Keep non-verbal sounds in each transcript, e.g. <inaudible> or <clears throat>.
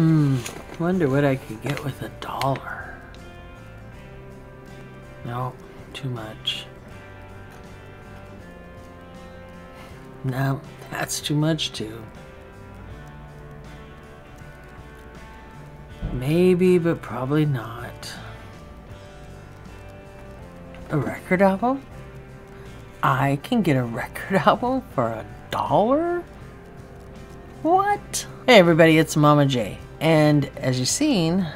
Hmm, wonder what I could get with a dollar. No, too much. No, that's too much too. Maybe, but probably not. A record album? I can get a record <laughs> album for a dollar? What? Hey everybody, it's Mama J. And as you've seen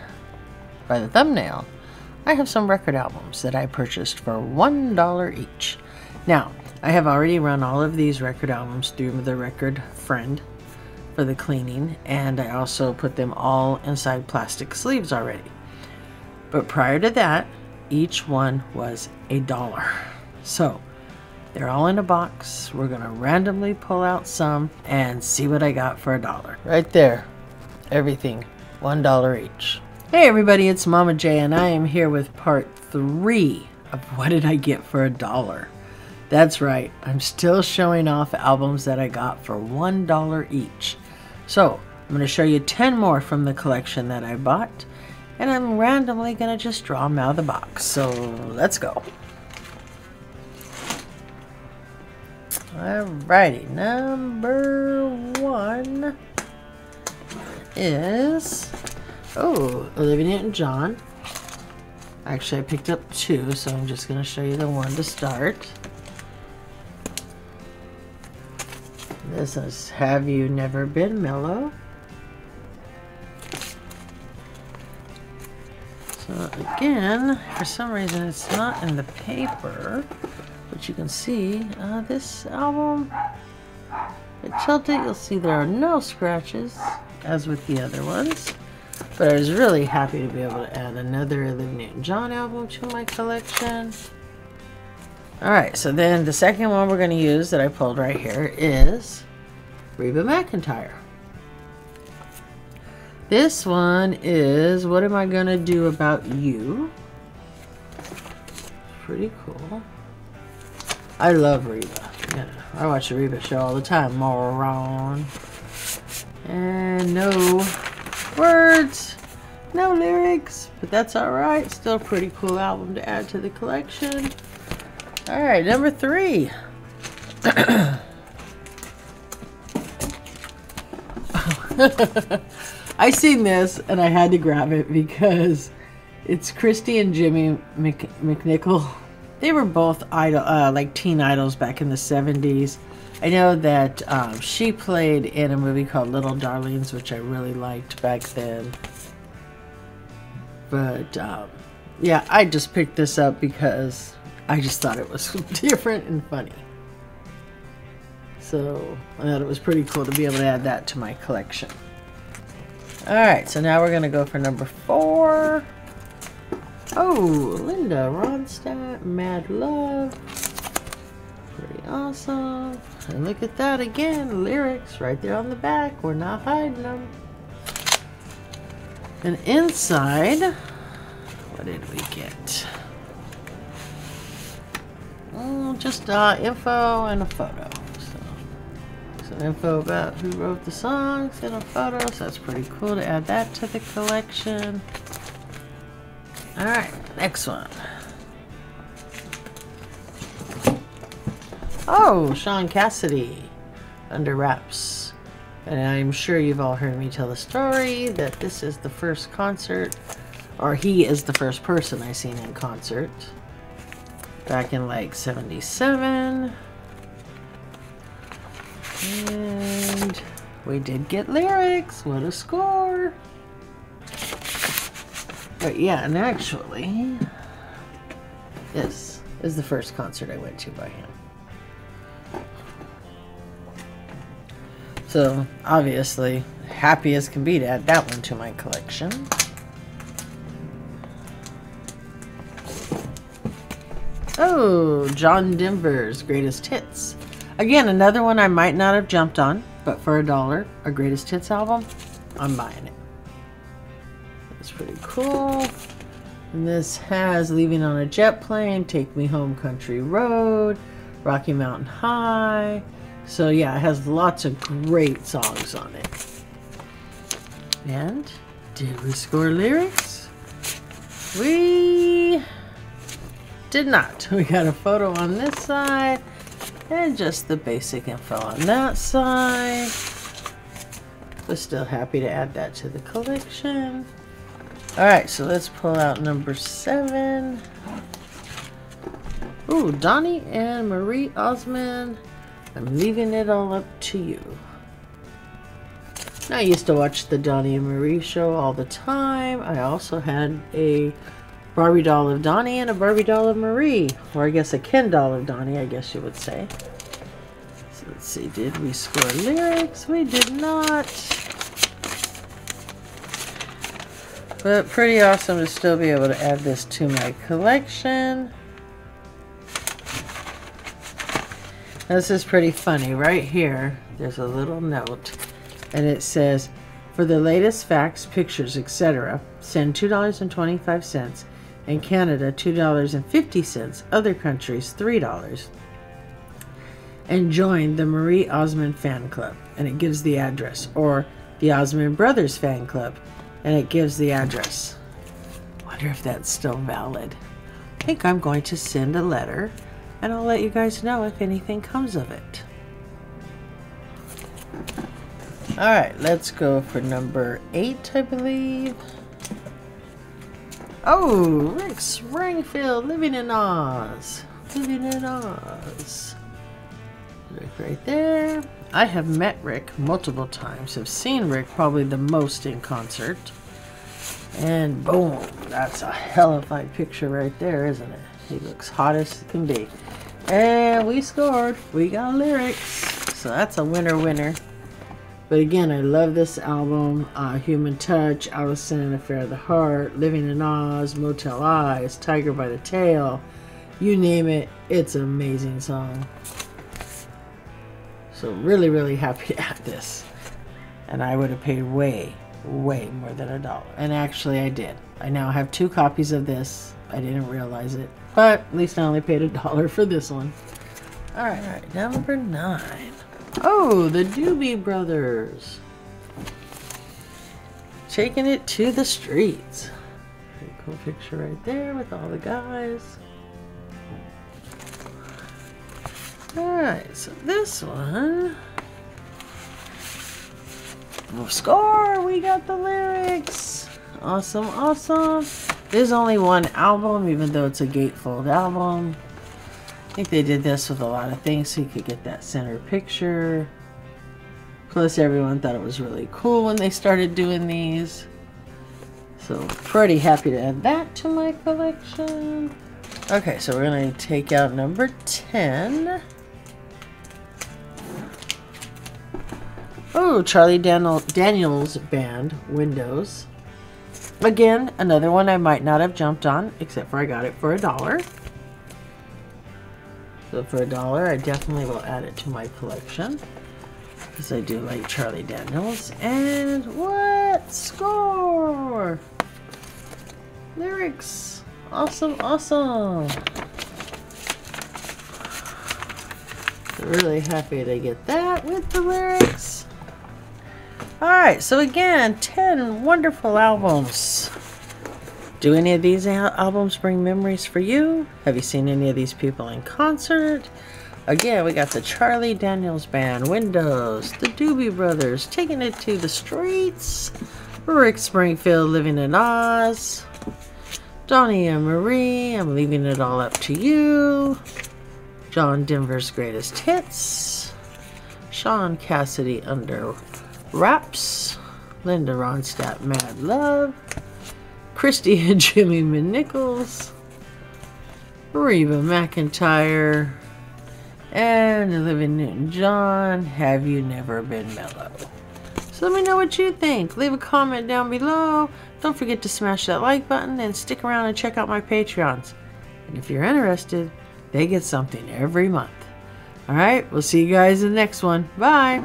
by the thumbnail, I have some record albums that I purchased for $1 each. Now, I have already run all of these record albums through the Record Friend for the cleaning, and I also put them all inside plastic sleeves already. But prior to that, each one was a dollar. So, they're all in a box. We're gonna randomly pull out some and see what I got for a dollar. Right there. Everything. One dollar each. Hey everybody, it's Mama J and I am here with part three of what did I get for a dollar. That's right, I'm still showing off albums that I got for one dollar each. So, I'm going to show you 10 more from the collection that I bought, and I'm randomly going to just draw them out of the box. So, let's go. Alrighty, number one is oh Olivia Newton-John. Actually, I picked up two, so I'm just going to show you the one to start. This is Have You Never Been Mellow? So again, for some reason it's not in the paper. But you can see uh, this album, I tilt it, you'll see there are no scratches, as with the other ones. But I was really happy to be able to add another Olivia Newton-John album to my collection. Alright, so then the second one we're going to use that I pulled right here is Reba McEntire. This one is What Am I Going to Do About You? Pretty cool. I love Reba. Yeah, I watch the Reba show all the time. Moron. And no words, no lyrics, but that's alright. Still a pretty cool album to add to the collection. Alright, number three. <clears throat> I seen this and I had to grab it because it's Kristy and Jimmy Mc McNichol <laughs> they were both idol, uh, like teen idols back in the 70s. I know that um, she played in a movie called Little Darlings, which I really liked back then. But um, yeah, I just picked this up because I just thought it was <laughs> different and funny. So I thought it was pretty cool to be able to add that to my collection. Alright, so now we're to go for number four. Oh, Linda Ronstadt, Mad Love. Pretty awesome. And look at that again, lyrics right there on the back. We're not hiding them. And inside, what did we get? Oh, just uh, info and a photo. So, some info about who wrote the songs and a photo. So that's pretty cool to add that to the collection. Alright, next one. Oh, Shaun Cassidy. Under Wraps. And I'm sure you've all heard me tell the story that this is the first concert, or he is the first person I seen in concert. Back in like 77. And we did get lyrics. What a score. But yeah, and actually, this is the first concert I went to by him. So, obviously, happy as can be to add that one to my collection. Oh, John Denver's Greatest Hits. Again, another one I might not have jumped on, but for a dollar, a Greatest Hits album, I'm buying it pretty cool. And this has Leaving on a Jet Plane, Take Me Home Country Road, Rocky Mountain High. So yeah, it has lots of great songs on it. And did we score lyrics? We did not. <laughs> We got a photo on this side and just the basic info on that side. Was still happy to add that to the collection. All right, so let's pull out number seven. Ooh, Donny and Marie Osmond. I'm leaving it all up to you. I used to watch the Donny and Marie show all the time. I also had a Barbie doll of Donny and a Barbie doll of Marie. Or I guess a Ken doll of Donny, I guess you would say. So let's see, did we score lyrics? We did not. But pretty awesome to still be able to add this to my collection. This is pretty funny. Right here, there's a little note. And it says, for the latest facts, pictures, etc., send $2.25. In Canada, $2.50. Other countries, $3. And join the Marie Osmond Fan Club. And it gives the address. Or the Osmond Brothers Fan Club. And it gives the address. Wonder if that's still valid. I think I'm going to send a letter and I'll let you guys know if anything comes of it. Alright, let's go for number eight, I believe. Oh, Rick Springfield, living in Oz. Living in Oz. Rick right there. I have met Rick multiple times. Have seen Rick probably the most in concert. And boom, that's a hellified picture right there, isn't it? He looks hot as can be. And we scored. We got lyrics. So that's a winner winner. But again, I love this album. Uh, Human Touch, Alyson and Affair of the Heart, Living in Oz, Motel Eyes, Tiger by the Tail. You name it, it's an amazing song. So really, really happy <laughs> at this. And I would have paid way, way more than a dollar. And actually I did. I now have two copies of this. I didn't realize it. But at least I only paid a dollar for this one. Alright, number nine. Oh, the Doobie Brothers. Taking it to the streets. Pretty cool picture right there with all the guys. Alright, so this one. Score! We got the lyrics! Awesome, awesome. There's only one album, even though it's a gatefold album. I think they did this with a lot of things so you could get that center picture. Plus everyone thought it was really cool when they started doing these. So pretty happy to add that to my collection. Okay, so we're going to take out number 10. Oh, Charlie Daniel Daniels Band, Windows. Again, another one I might not have jumped on, except for I got it for a dollar. So for a dollar, I definitely will add it to my collection. Because I do like Charlie Daniels. And what? Score! Lyrics. Awesome, awesome. Really happy to get that with the lyrics. Alright, so again, 10 wonderful albums. Do any of these albums bring memories for you? Have you seen any of these people in concert? Again, we got the Charlie Daniels Band, Windows, the Doobie Brothers, Taking It to the Streets, Rick Springfield, Living in Oz, Donny and Marie, I'm leaving it all up to you, John Denver's Greatest Hits, Shaun Cassidy Under Wraps, Linda Ronstadt Mad Love, Kristy <laughs> and Jimmy McNichols, Reba McEntire, and Olivia Newton-John, Have You Never Been Mellow? So let me know what you think. Leave a comment down below. Don't forget to smash that like button and stick around and check out my Patreons. And if you're interested, they get something every month. Alright, we'll see you guys in the next one. Bye!